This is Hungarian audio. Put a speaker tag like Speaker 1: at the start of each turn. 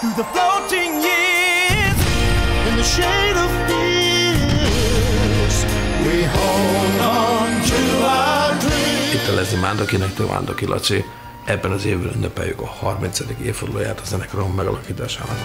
Speaker 1: through the floating years in the shade of fears. We hold on to our dreams.
Speaker 2: Itt a Lezi Mándokinek, tő Mándoki Laci. Ebben az évben ünnepeljük a 30. évfordulóját a zenekarom megalakításának.